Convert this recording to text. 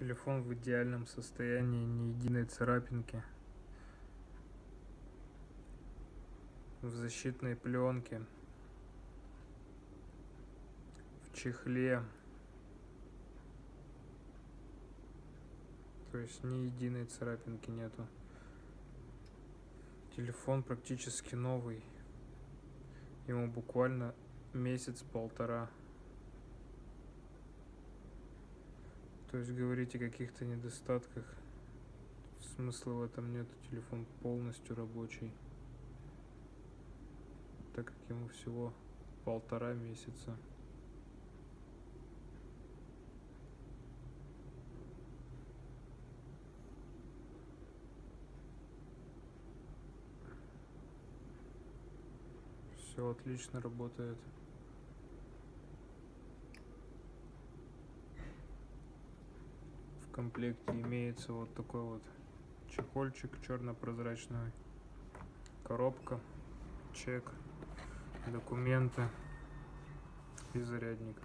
Телефон в идеальном состоянии, ни единой царапинки. В защитной пленке. В чехле. То есть ни единой царапинки нету. Телефон практически новый. Ему буквально месяц-полтора. То есть говорить о каких-то недостатках, смысла в этом нет. Телефон полностью рабочий, так как ему всего полтора месяца. Все отлично работает. В комплекте имеется вот такой вот чехольчик черно-прозрачный, коробка, чек, документы и зарядник.